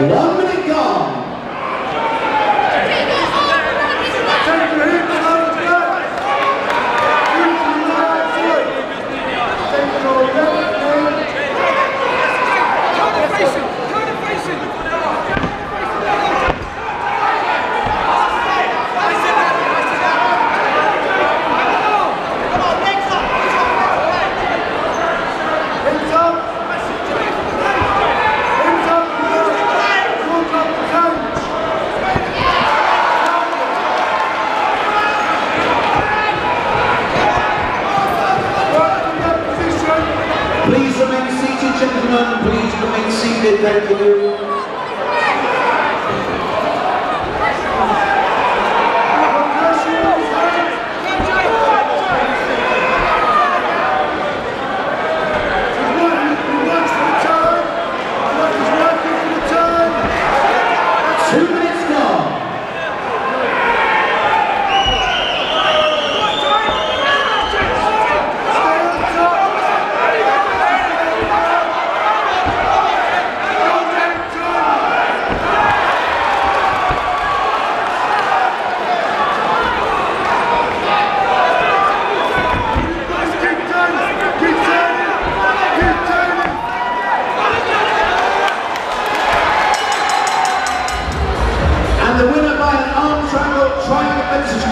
I love gentlemen, please remain seated, thank you. Adams